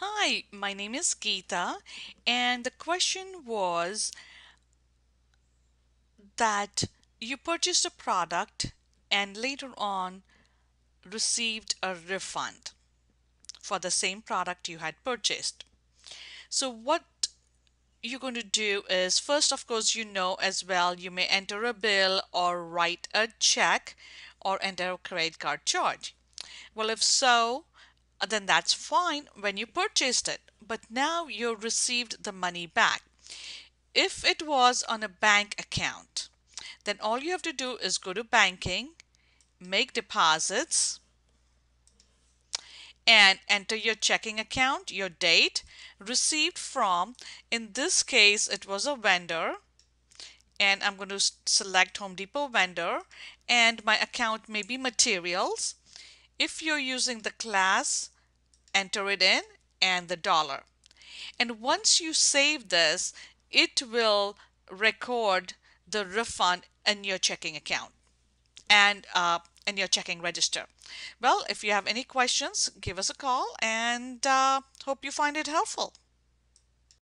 Hi, my name is Gita, and the question was that you purchased a product and later on received a refund for the same product you had purchased. So, what you're going to do is first, of course, you know as well, you may enter a bill or write a check or enter a credit card charge. Well, if so, Uh, then that's fine when you purchased it, but now you received the money back. If it was on a bank account, then all you have to do is go to banking, make deposits, and enter your checking account, your date, received from, in this case, it was a vendor, and I'm going to select Home Depot vendor, and my account may be materials. If you're using the class, enter it in and the dollar. And once you save this, it will record the refund in your checking account and uh, in your checking register. Well, if you have any questions, give us a call and uh, hope you find it helpful.